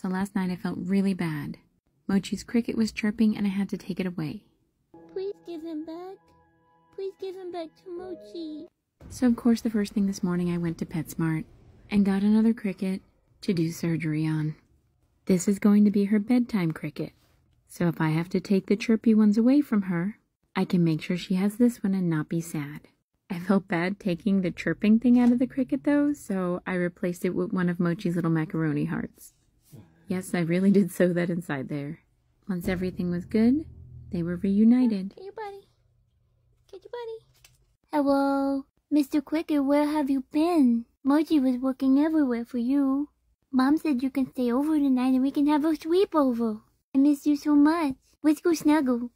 So last night I felt really bad. Mochi's cricket was chirping and I had to take it away. Please give him back. Please give him back to Mochi. So of course the first thing this morning I went to PetSmart and got another cricket to do surgery on. This is going to be her bedtime cricket. So if I have to take the chirpy ones away from her, I can make sure she has this one and not be sad. I felt bad taking the chirping thing out of the cricket though, so I replaced it with one of Mochi's little macaroni hearts. Yes, I really did sew that inside there. Once everything was good, they were reunited. Get your buddy. Get your buddy. Hello. Mr. Cricket, where have you been? Mochi was looking everywhere for you. Mom said you can stay over tonight and we can have a sleepover. I miss you so much. Let's go snuggle.